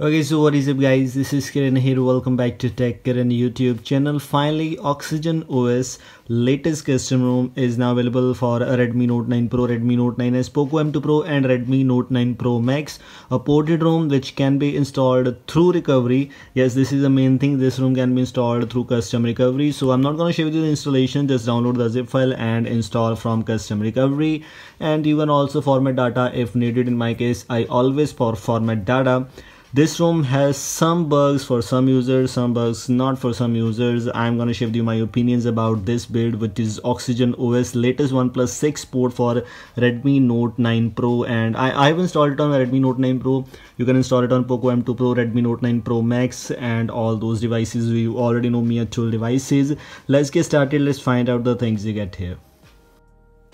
Okay, so what is up guys, this is Karan here, welcome back to Tech Karan YouTube channel. Finally, Oxygen OS latest custom ROM is now available for Redmi Note 9 Pro, Redmi Note 9s, Poco M2 Pro and Redmi Note 9 Pro Max. A ported ROM which can be installed through recovery. Yes, this is the main thing, this ROM can be installed through custom recovery. So I'm not going to show you the installation, just download the zip file and install from custom recovery. And you can also format data if needed. In my case, I always for format data this ROM has some bugs for some users some bugs not for some users. I'm gonna share with you my opinions about this build which is oxygen os latest oneplus 6 port for redmi note 9 pro. And i i've installed it on redmi note 9 pro. You can install it on poco m2 pro redmi note 9 pro max and all those devices. You already know me tool devices. Let's get started. Let's find out the things you get here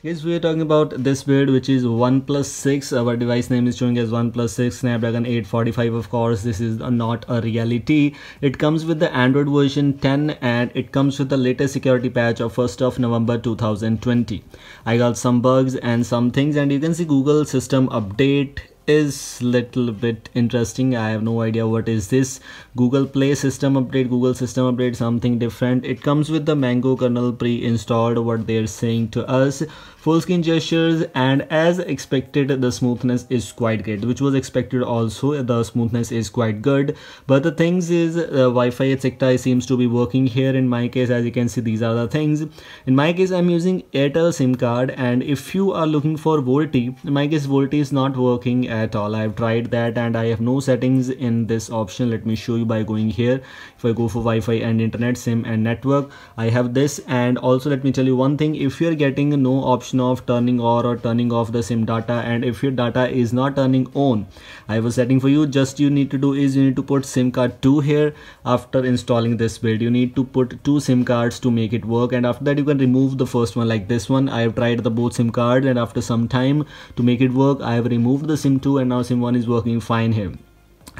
Yes, we are talking about this build which is OnePlus 6. Our device name is showing as OnePlus 6 Snapdragon 845 of course. This is not a reality. It comes with the Android version 10 and it comes with the latest security patch of 1st of November 2020. I got some bugs and some things and you can see Google system update is little bit interesting. I have no idea what is this. Google play system update google system update something different. It comes with the mango kernel pre-installed what they're saying to us. Full screen gestures and as expected the smoothness is quite great which was expected also. The smoothness is quite good. But the things is uh, wi-fi etc seems to be working here. In my case as you can see these are the things. In my case i'm using airtel sim card. And if you are looking for VoLTE my case VoLTE is not working at all. I've tried that and i have no settings in this option. Let me show you by going here if i go for wi-fi and internet sim and network. I have this. And also let me tell you one thing. If you're getting no option of turning on or turning off the sim data and if your data is not turning on i have a setting for you just you need to do is you need to put sim card 2 here. After installing this build you need to put two sim cards to make it work. And after that you can remove the first one like this one. I have tried the both sim cards and after some time to make it work i have removed the sim 2 and now sim 1 is working fine here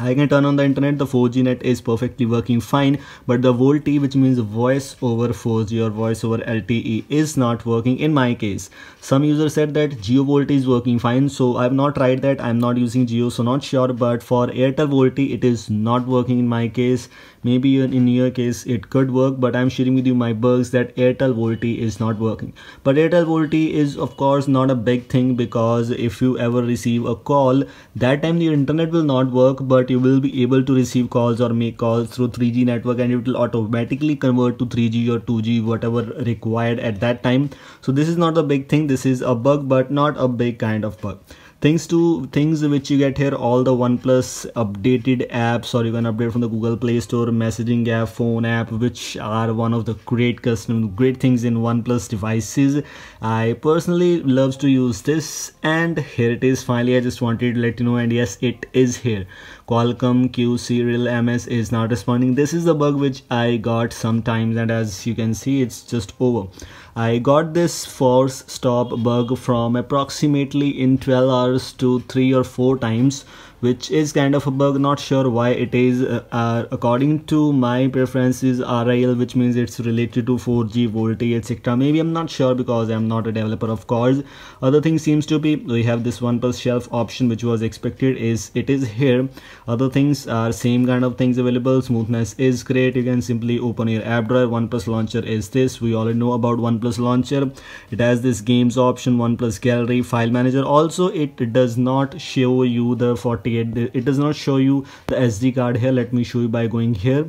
I can turn on the internet, the 4G net is perfectly working fine, but the VoLTE, which means voice over 4G or voice over LTE is not working in my case. Some users said that Jio VoLTE is working fine, so I have not tried that. I'm not using Jio, so not sure, but for Airtel VoLTE, it is not working in my case maybe in your case it could work but i'm sharing with you my bugs that airtel VoLTE is not working but airtel VoLTE is of course not a big thing because if you ever receive a call that time your internet will not work but you will be able to receive calls or make calls through 3g network and it will automatically convert to 3g or 2g whatever required at that time. So this is not a big thing. This is a bug but not a big kind of bug things to things which you get here all the oneplus updated apps or you can update from the google play store messaging app phone app which are one of the great custom great things in oneplus devices. I personally loves to use this and here it is. Finally i just wanted to let you know and yes it is here. Qualcomm q serial ms is not responding. This is the bug which i got sometimes and as you can see it's just over I got this force stop bug from approximately in 12 hours to 3 or 4 times which is kind of a bug not sure why it is uh, uh, according to my preferences RIL which means it's related to 4G VoLTE etc maybe I'm not sure because I'm not a developer of course other thing seems to be we have this OnePlus shelf option which was expected is it is here. Other things are same kind of things available. Smoothness is great. You can simply open your app drawer OnePlus launcher is this. We already know about OnePlus launcher. It has this games option OnePlus gallery file manager. Also it does not show you the 40 it does not show you the sd card here. Let me show you by going here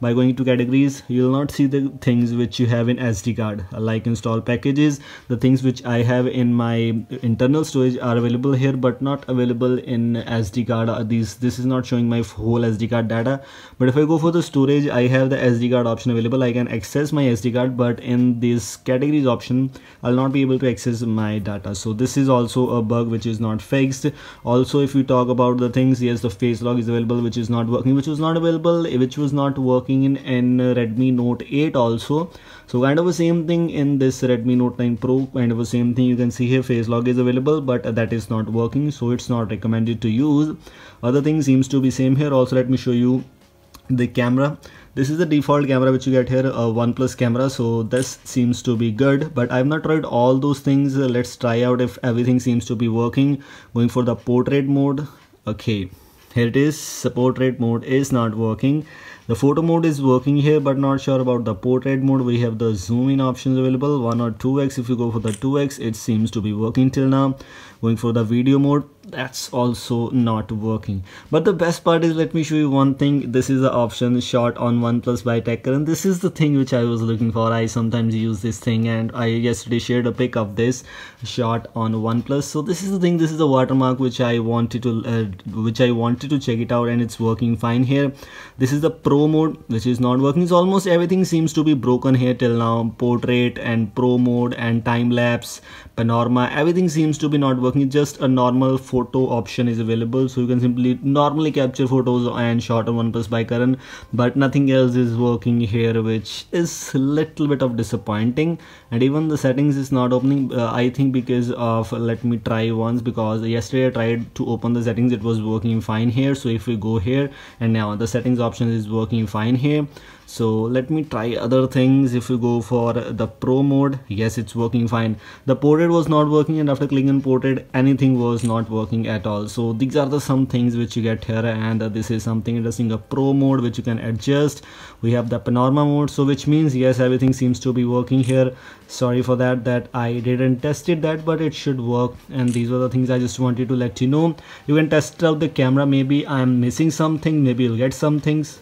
by going to categories you will not see the things which you have in sd card. Like install packages the things which i have in my internal storage are available here but not available in sd card. Uh, these this is not showing my whole sd card data. But if i go for the storage i have the sd card option available. I can access my sd card but in this categories option i'll not be able to access my data. So this is also a bug which is not fixed. Also if you talk about the things yes the face lock is available which is not working which was not available which was not working working in, in Redmi Note 8 also. So kind of the same thing in this Redmi Note 9 Pro kind of the same thing you can see here face lock is available but that is not working so it's not recommended to use. Other thing seems to be same here. Also let me show you the camera. This is the default camera which you get here a OnePlus camera so this seems to be good but I've not tried all those things. Let's try out if everything seems to be working. Going for the portrait mode. Okay here it is portrait mode is not working. The photo mode is working here but not sure about the portrait mode. We have the zoom in options available 1 or 2x if you go for the 2x it seems to be working till now. Going for the video mode that's also not working. But the best part is let me show you one thing. This is the option shot on oneplus by Tech Karan and this is the thing which i was looking for. I sometimes use this thing and i yesterday shared a pic of this shot on oneplus. So this is the thing this is the watermark which i wanted to uh, which i wanted to check it out and it's working fine here. This is the pro mode which is not working. Almost everything seems to be broken here till now. Portrait and pro mode and time lapse panorama everything seems to be not working. Just a normal photo option is available. So you can simply normally capture photos and shot on OnePlus by Karan but nothing else is working here which is little bit of disappointing. And even the settings is not opening uh, I think because of let me try once because yesterday I tried to open the settings it was working fine here. So if we go here and now the settings option is working fine here so let me try other things. If you go for the pro mode yes it's working fine. The ported was not working and after clicking on portrait anything was not working at all. So these are the some things which you get here and this is something interesting a pro mode which you can adjust. We have the panorama mode so which means yes everything seems to be working here. Sorry for that that i didn't test it that but it should work and these were the things i just wanted to let you know. You can test out the camera. Maybe i'm missing something. Maybe you'll get some things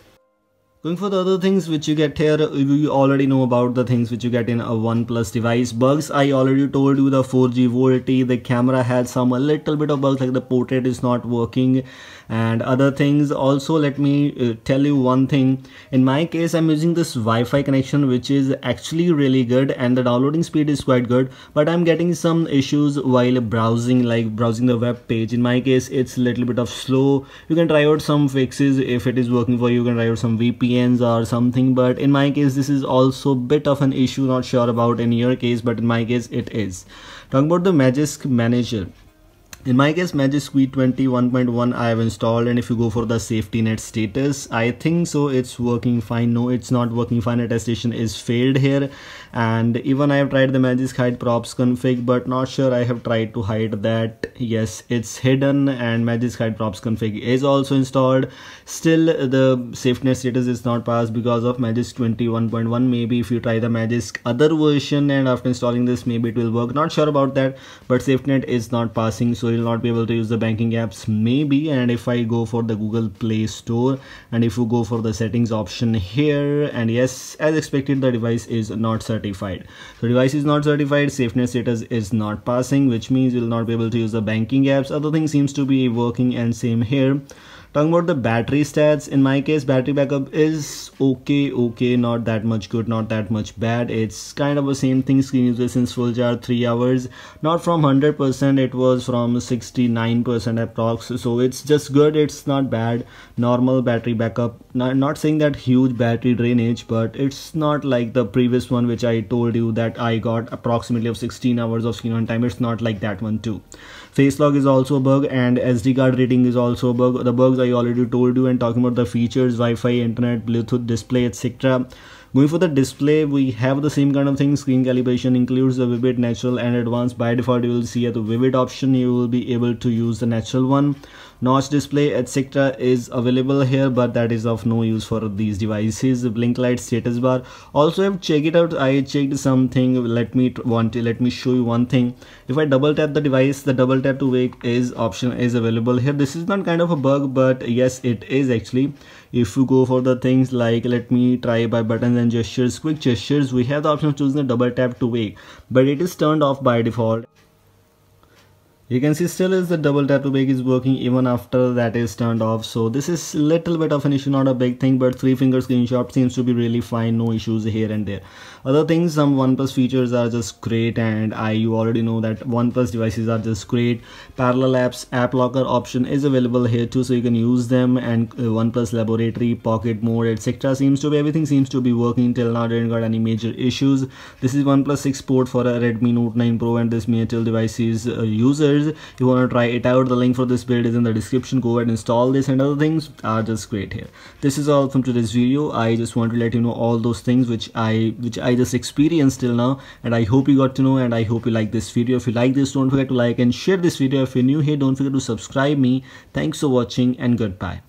Going for the other things which you get here, you already know about the things which you get in a OnePlus device. Bugs, I already told you the 4G VoLTE, the camera had some a little bit of bugs like the portrait is not working and other things. Also, let me uh, tell you one thing. In my case, I'm using this Wi-Fi connection which is actually really good and the downloading speed is quite good but I'm getting some issues while browsing like browsing the web page. In my case, it's a little bit of slow. You can try out some fixes if it is working for you. You can try out some VPN or something but in my case this is also bit of an issue not sure about in your case but in my case it is. Talking about the magisk manager in my case magisk v20 1.1 i have installed and if you go for the safety net status i think so it's working fine. No it's not working fine. Attestation is failed here. And even i have tried the magisk hide props config but not sure i have tried to hide that. Yes it's hidden and magisk hide props config is also installed. Still the safety net status is not passed because of magisk 21.1 maybe if you try the magisk other version and after installing this maybe it will work. Not sure about that but safety net is not passing so will not be able to use the banking apps maybe. And if I go for the Google Play Store and if you go for the settings option here and yes as expected the device is not certified. So device is not certified safety status is not passing which means you will not be able to use the banking apps. Other thing seems to be working and same here talking about the battery stats in my case battery backup is okay okay not that much good not that much bad. It's kind of the same thing screen user since full charge three hours. Not from 100 percent it was from 69 percent approx. So it's just good it's not bad. Normal battery backup not, not saying that huge battery drainage but it's not like the previous one which i told you that i got approximately of 16 hours of screen on time. It's not like that one too face lock is also a bug and sd card reading is also a bug the bugs i already told you and talking about the features wi-fi internet bluetooth display etc Going for the display, we have the same kind of thing. Screen calibration includes the vivid, natural and advanced. By default, you will see at the vivid option, you will be able to use the natural one. Notch display, etc. is available here, but that is of no use for these devices. Blink light status bar. Also, have check it out. I checked something. Let me want to let me show you one thing. If I double tap the device, the double tap to wake is option is available here. This is not kind of a bug, but yes, it is actually if you go for the things like let me try by buttons and gestures quick gestures we have the option of choosing the double tap to wake but it is turned off by default you can see still is the double tap to wake is working even after that is turned off. So this is little bit of an issue not a big thing but three finger screenshot seems to be really fine no issues here and there. Other things some oneplus features are just great and i you already know that oneplus devices are just great. Parallel apps app locker option is available here too so you can use them and uh, oneplus laboratory pocket mode etc seems to be everything seems to be working. Till now didn't got any major issues. This is oneplus 6 port for a redmi note 9 pro and this Metal devices uh, users you want to try it out the link for this build is in the description. Go ahead and install this and other things are just great here. This is all from today's video. I just want to let you know all those things which i which i just experienced till now and i hope you got to know and i hope you like this video. If you like this don't forget to like and share this video. If you're new here don't forget to subscribe me. Thanks for watching and goodbye